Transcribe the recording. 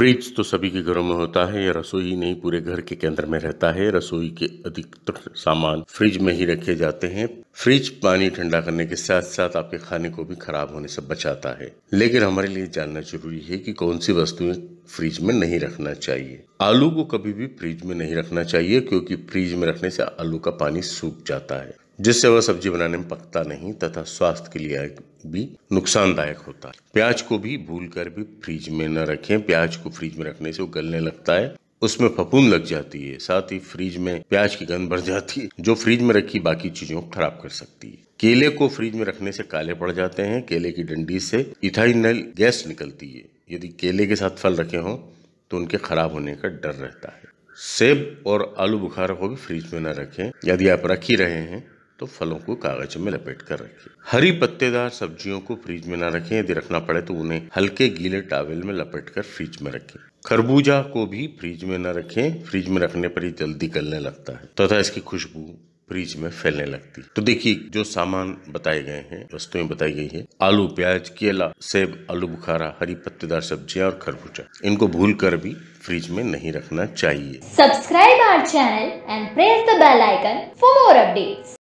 Fridge तो सभी के घरों में होता है, या रसोई नहीं, पूरे घर के केंद्र में रहता है। रसोई के अधिकतर सामान फ्रिज में ही रखे जाते हैं। फ्रिज पानी ठंडा करने के साथ साथ आपके खाने को भी खराब होने से बचाता है। लेकिन हमारे लिए जानना ज़रूरी है कि कौन सी वस्तुएँ फ्रिज में नहीं रखना चाहिए। आलू को कभी भी फ्रिज में नहीं रखना चाहिए, क्योंकि फ्रिज में रखने से आलू का पानी सूख जाता है। जिससे वह सब्ज़ी बनाने में पकता नहीं तथा स्वास्थ्य के लिए भी नुकसानदायक होता है। प्याज को भी भूल कर भी फ्रिज में न रखें। प्याज को फ्रिज में रखने से वो गलने लगता है। उसमें फपून लग जाती है। साथ ही फ्रिज में प्याज की गंध बढ़ जाती है, जो फ्रिज में रखी बाकी चीज़ों को खराब कर सकती है। केले को फ्रिज में रखने से काले पड़ जाते हैं। केले की डंडी से इथाइनल गैस निकलती है। यदि केले के साथ फल रखे हों तो उनके खराब होने का डर रहता है। सेब और आलू बुखारा को भी फ्रिज में न रखें। यदि आप रख ही रहे हैं तो फलों को कागज़ में लपेट कर रखें। हरी पत्तेदार सब्जियों को फ्रिज में ना रखें, यदि रखना पड़े तो उन्हें हल्के गीले टावल में लपेट कर फ्रिज में रखें। खरबूजा को भी फ्रिज में न रखें, फ्रिज में रखने पर ही जल्दी गलने लगता है, तथा तो इसकी खुशबू फ्रिज में फैलने लगती तो देखिए, जो सामान बताए गए हैं, वस्तुएँ बताई गई है, आलू, प्याज, केला, सेब, आलू बुखारा, हरी पत्तेदार सब्ज़ियाँ और खरबूजा, इनको भूल कर भी फ्रिज में नहीं रखना चाहिए। Subscribe our channel and press the bell icon for more updates